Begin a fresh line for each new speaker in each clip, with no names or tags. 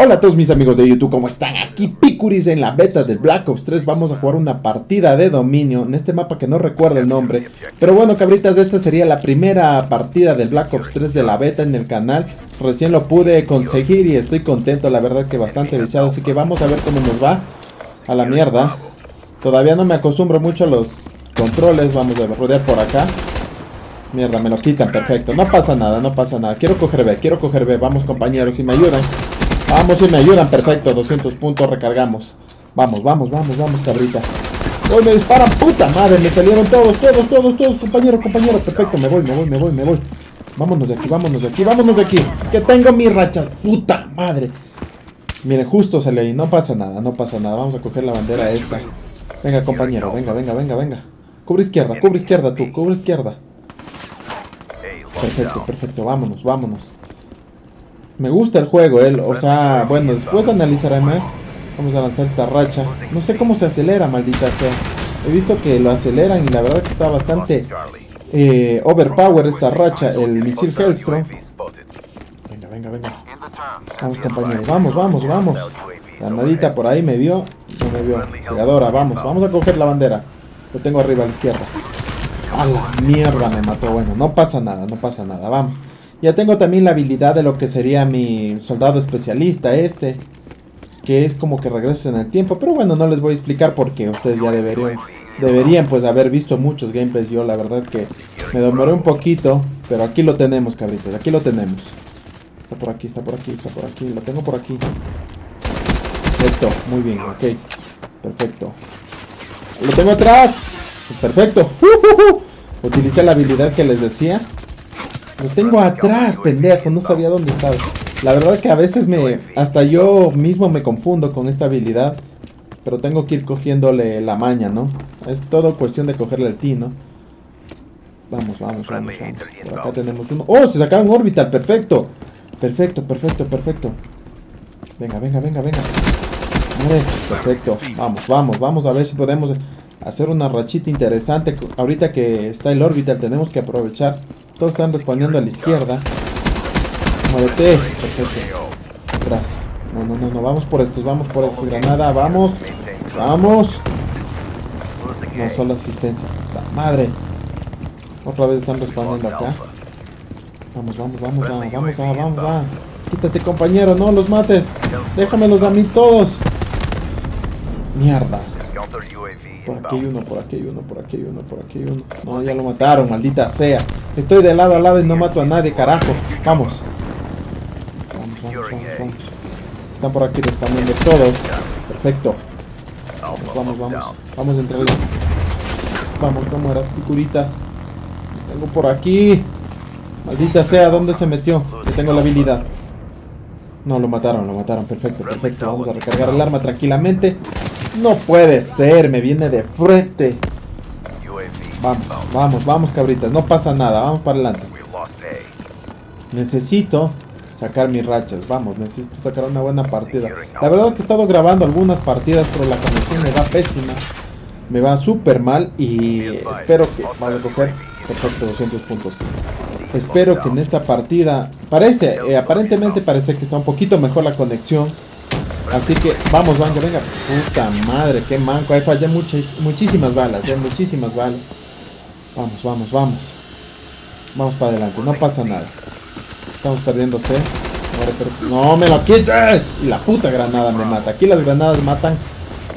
Hola a todos mis amigos de YouTube, ¿cómo están? Aquí Picuris en la beta de Black Ops 3 Vamos a jugar una partida de dominio en este mapa que no recuerdo el nombre Pero bueno cabritas, esta sería la primera partida de Black Ops 3 de la beta en el canal. Recién lo pude conseguir y estoy contento, la verdad que bastante viciado Así que vamos a ver cómo nos va A la mierda. Todavía no me acostumbro mucho a los controles, vamos a rodear por acá. Mierda, me lo quitan, perfecto. No pasa nada, no pasa nada. Quiero coger B, quiero coger B, vamos compañeros, si me ayudan Vamos, si me ayudan, perfecto, 200 puntos, recargamos. Vamos, vamos, vamos, vamos, cabrita. ¡Hoy me disparan! ¡Puta madre! Me salieron todos, todos, todos, todos, compañero, compañero. Perfecto, me voy, me voy, me voy, me voy. Vámonos de aquí, vámonos de aquí, vámonos de aquí. Que tengo mis rachas, puta madre. Miren, justo salió ahí, no pasa nada, no pasa nada. Vamos a coger la bandera esta. Venga, compañero, venga, venga, venga, venga. Cubre izquierda, cubre izquierda tú, cubre izquierda. Perfecto, perfecto, vámonos, vámonos. Me gusta el juego, él, o sea, bueno, después analizaré más. Vamos a lanzar esta racha. No sé cómo se acelera, maldita sea. He visto que lo aceleran y la verdad que está bastante eh, overpower esta racha, el misil Hellstrom. Venga, venga, venga. Vamos, compañeros, vamos, vamos, vamos. La nadita por ahí me vio, no me vio. Segadora, vamos, vamos a coger la bandera. Lo tengo arriba a la izquierda. A la mierda me mató. Bueno, no pasa nada, no pasa nada, vamos. Ya tengo también la habilidad de lo que sería mi soldado especialista este. Que es como que regresa en el tiempo. Pero bueno, no les voy a explicar porque ustedes ya deberían, deberían pues haber visto muchos gameplays. Yo la verdad que me demoré un poquito. Pero aquí lo tenemos, cabritos. Aquí lo tenemos. Está por aquí, está por aquí, está por aquí. Lo tengo por aquí. Perfecto, muy bien, ok. Perfecto. Lo tengo atrás. Perfecto. Utilicé la habilidad que les decía. Lo tengo atrás, pendejo, no sabía dónde estaba. La verdad es que a veces me... Hasta yo mismo me confundo con esta habilidad. Pero tengo que ir cogiéndole la maña, ¿no? Es todo cuestión de cogerle el ti, ¿no? Vamos, vamos, vamos, vamos. Por acá tenemos uno. ¡Oh! Se sacaron orbital, perfecto. Perfecto, perfecto, perfecto. Venga, venga, venga, venga. Perfecto. Vamos, vamos, vamos a ver si podemos hacer una rachita interesante. Ahorita que está el orbital tenemos que aprovechar todos están respondiendo a la izquierda. Muévete. Perfecto. Atrás. No, no, no, no. Vamos por estos, vamos por estos. Granada, vamos. Vamos. No, solo asistencia. madre. Otra vez están respondiendo acá. Vamos, vamos, vamos, vamos, vamos, vamos, vamos, vamos. Quítate, compañero, no los mates. Déjamelos a mí todos. Mierda. Por aquí hay uno, por aquí hay uno, por aquí hay uno, por aquí hay uno. No, ya lo mataron, maldita sea. Estoy de lado a lado y no mato a nadie, carajo. Vamos. Vamos, vamos, vamos, Están por aquí respondiendo todos. Perfecto. Vamos, vamos, vamos. Vamos a entrar. Vamos, vamos, eran picuritas. Tengo por aquí. Maldita sea, ¿dónde se metió? Yo tengo la habilidad. No, lo mataron, lo mataron. Perfecto, perfecto. Vamos a recargar el arma tranquilamente. No puede ser, me viene de frente. Vamos, vamos, vamos, cabritas. No pasa nada, vamos para adelante. Necesito sacar mis rachas. Vamos, necesito sacar una buena partida. La verdad que he estado grabando algunas partidas, pero la conexión me va pésima. Me va súper mal y espero que... Vale, coger. Perfecto, 200 puntos. Espero que en esta partida... Parece, eh, aparentemente parece que está un poquito mejor la conexión. Así que vamos, venga, venga. Puta madre, qué manco. Hay fallé muchas, muchísimas balas, eh, muchísimas balas. Vamos, vamos, vamos. Vamos para adelante, no pasa nada. Estamos perdiendo C. No me lo quites. Y la puta granada me mata. Aquí las granadas matan.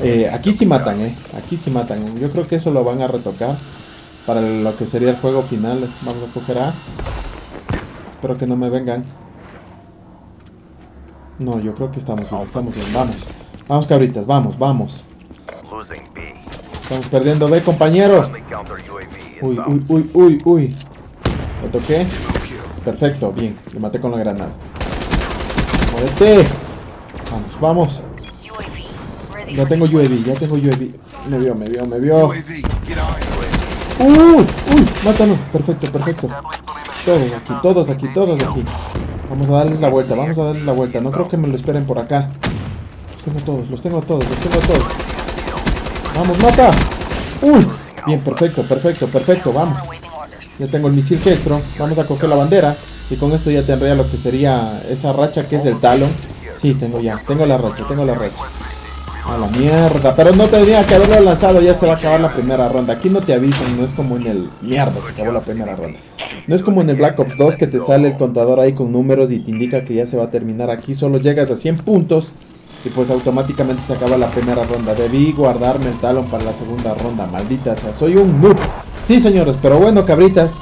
Eh, aquí sí matan, eh. Aquí sí matan. Yo creo que eso lo van a retocar. Para lo que sería el juego final. Vamos a coger A. Espero que no me vengan. No, yo creo que estamos bien, estamos bien, vamos. Vamos cabritas, vamos, vamos. Estamos perdiendo B, compañero. Uy, uy, uy, uy, uy. Lo toqué. Perfecto, bien. Le maté con la granada. Muévete. Vamos, vamos. Ya tengo UAV, ya tengo UAV. Me vio, me vio, me vio. Uy, uy, mátalo. Perfecto, perfecto. Todos aquí, todos aquí, todos aquí. Vamos a darles la vuelta, vamos a darles la vuelta. No creo que me lo esperen por acá. Los tengo todos, los tengo todos, los tengo todos. Vamos, mata. Uy. Bien, perfecto, perfecto, perfecto, vamos. Ya tengo el misil gestro. Vamos a coger la bandera. Y con esto ya tendría lo que sería esa racha que es el talón. Sí, tengo ya. Tengo la racha, tengo la racha. A la mierda. Pero no tenía que haberlo lanzado. Ya se va a acabar la primera ronda. Aquí no te avisan. No es como en el... Mierda, se acabó la primera ronda. No es como en el Black Ops 2 que te sale el contador ahí con números y te indica que ya se va a terminar. Aquí solo llegas a 100 puntos. Y pues automáticamente se acaba la primera ronda. Debí guardarme el talón para la segunda ronda. Maldita sea. Soy un noob. Sí, señores. Pero bueno, cabritas.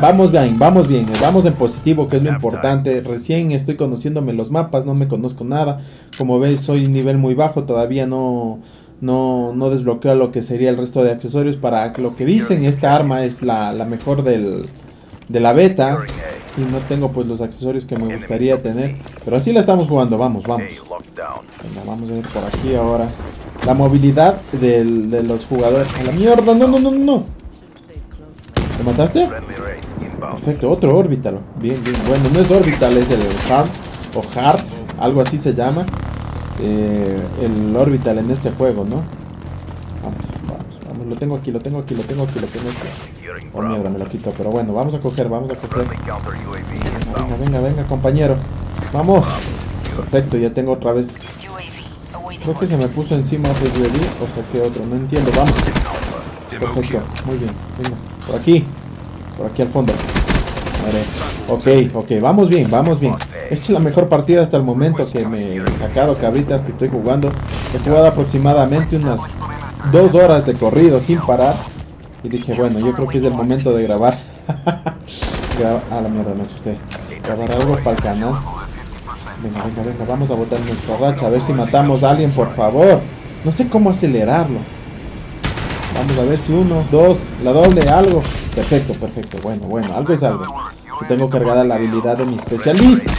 Vamos bien, vamos bien, vamos en positivo, que es lo importante. Recién estoy conociéndome los mapas, no me conozco nada. Como veis, soy nivel muy bajo, todavía no, no, no desbloqueo lo que sería el resto de accesorios. Para lo que dicen, esta arma es la, mejor del, de la beta. Y no tengo pues los accesorios que me gustaría tener. Pero así la estamos jugando, vamos, vamos. vamos a ver por aquí ahora. La movilidad de los jugadores. A la mierda, no, no, no, no. ¿Lo mataste? Perfecto, otro orbital. Bien, bien. Bueno, no es orbital, es el Hard o Hard, algo así se llama. Eh, el orbital en este juego, ¿no? Vamos, vamos, vamos. Lo tengo aquí, lo tengo aquí, lo tengo aquí, lo tengo aquí. Oh, mierda, me lo quito. Pero bueno, vamos a coger, vamos a coger. Venga, venga, venga, compañero. Vamos. Perfecto, ya tengo otra vez. Creo que se me puso encima otro UAV o saqué otro, no entiendo. Vamos. Perfecto, muy bien. Venga. Por aquí. Por aquí al fondo. Ok, ok, vamos bien, vamos bien. Esta es la mejor partida hasta el momento que me he sacado cabritas que estoy jugando. He jugado aproximadamente unas dos horas de corrido sin parar. Y dije, bueno, yo creo que es el momento de grabar. a la mierda, me asusté. Grabar algo para el canal. Venga, venga, venga, vamos a botar nuestra racha. A ver si matamos a alguien, por favor. No sé cómo acelerarlo. Vamos a ver si uno, dos, la doble, algo. Perfecto, perfecto. Bueno, bueno, algo es algo. tengo cargada la habilidad de mi especialista.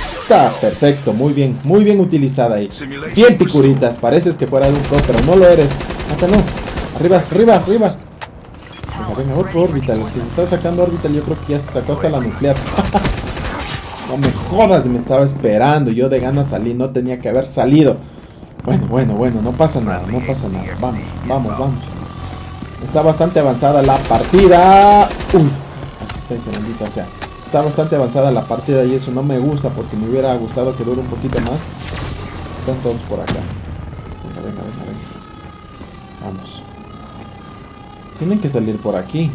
Perfecto, muy bien, muy bien utilizada ahí. Bien picuritas, pareces que fuera de un pro, pero no lo eres. Mátalo. Arriba, arriba, arriba. Venga, venga, otro orbital. El que se está sacando orbital yo creo que ya se sacó hasta la nuclear. no me jodas, me estaba esperando. Yo de ganas salí, no tenía que haber salido. Bueno, bueno, bueno, no pasa nada, no pasa nada. Vamos, vamos, vamos. Está bastante avanzada la partida. Uy, asistencia, bendita sea. Está bastante avanzada la partida y eso no me gusta porque me hubiera gustado que dure un poquito más. Están todos por acá. Venga, venga, venga, venga. Vamos. Tienen que salir por aquí.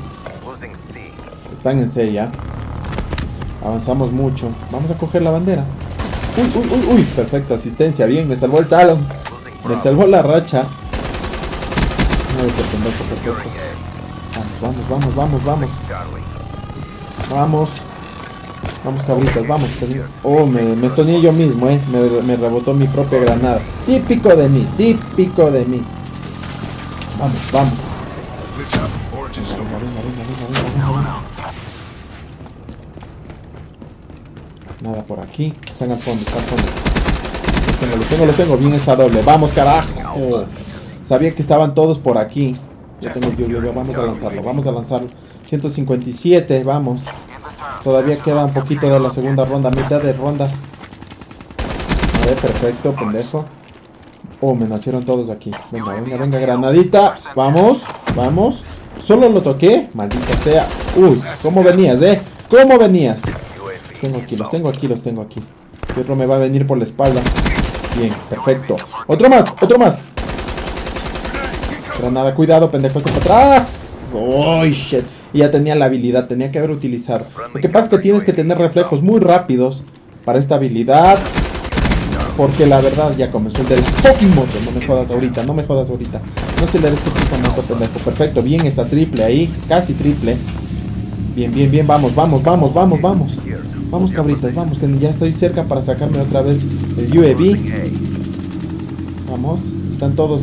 Están en C ya. Avanzamos mucho. Vamos a coger la bandera. Uy, uy, uy, uy. Perfecto, asistencia. Bien, me salvó el talón. Me salvó la racha. Vamos, vamos, vamos, vamos, vamos. Vamos. cabritas, vamos. Oh, me, me yo mismo, eh. Me, rebotó mi propia granada. Típico de mí, típico de mí. Vamos, vamos. Nada por aquí. Están al fondo, están al fondo. Lo tengo, lo tengo, lo tengo. Bien esa doble. Vamos, carajo. Sabía que estaban todos por aquí. Ya tengo yo, yo, vamos a lanzarlo, vamos a lanzarlo. 157, vamos. Todavía queda un poquito de la segunda ronda, mitad de ronda. A ver, perfecto, pendejo. Oh, me nacieron todos aquí. Venga, venga, venga, granadita. Vamos, vamos. Solo lo toqué, maldita sea. Uy, ¿cómo venías, eh? ¿Cómo venías? Tengo aquí, los tengo aquí, los tengo aquí. Y otro me va a venir por la espalda. Bien, perfecto. Otro más, otro más nada, cuidado, pendejo, está para atrás. Uy, shit. Y ya tenía la habilidad, tenía que haber utilizado. Lo que pasa es que tienes que tener reflejos muy rápidos para esta habilidad. Porque la verdad ya comenzó el del fucking. No me jodas ahorita, no me jodas ahorita. No se le des tu puta moto, pendejo. Perfecto, bien esa triple ahí. Casi triple. Bien, bien, bien. Vamos, vamos, vamos, vamos, vamos. Vamos, cabritas, vamos. Ya estoy cerca para sacarme otra vez el UAV. Vamos. Están todos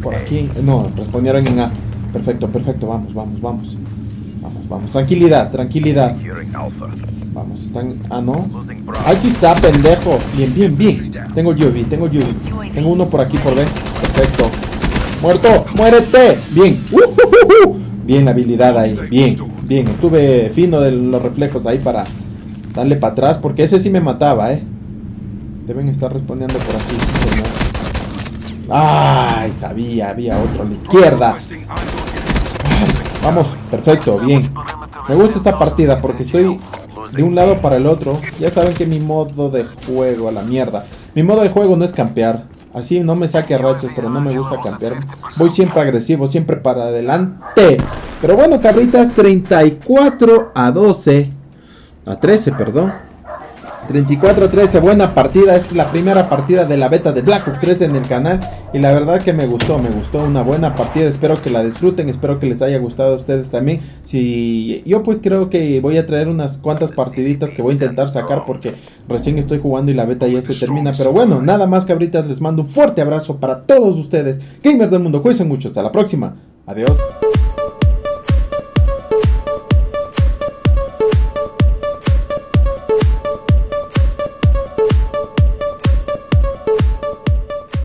por aquí. No, respondieron en A. Perfecto, perfecto. Vamos, vamos, vamos. Vamos, vamos. Tranquilidad, tranquilidad. Vamos, están... Ah, no. Aquí está, pendejo. Bien, bien, bien. Tengo el UAV, tengo el UAV. Tengo uno por aquí por ver. Perfecto. Muerto, muérete. Bien. Uh, uh, uh, bien, habilidad ahí. Bien, bien. Estuve fino de los reflejos ahí para darle para atrás. Porque ese sí me mataba, eh. Deben estar respondiendo por aquí, Ay, sabía, había otro a la izquierda. vamos, perfecto, bien. Me gusta esta partida porque estoy de un lado para el otro. Ya saben que mi modo de juego, a la mierda. Mi modo de juego no es campear. Así no me saque rachas, pero no me gusta campear. Voy siempre agresivo, siempre para adelante. Pero bueno, cabritas, 34 a 12. A 13, perdón. 34-13, buena partida. Esta es la primera partida de la beta de Black Ops 3 en el canal. Y la verdad que me gustó, me gustó una buena partida. Espero que la disfruten, espero que les haya gustado a ustedes también. Si yo pues creo que voy a traer unas cuantas partiditas que voy a intentar sacar porque recién estoy jugando y la beta ya se termina. Pero bueno, nada más cabritas, les mando un fuerte abrazo para todos ustedes. Gamers del mundo, cuídense mucho, hasta la próxima. Adiós.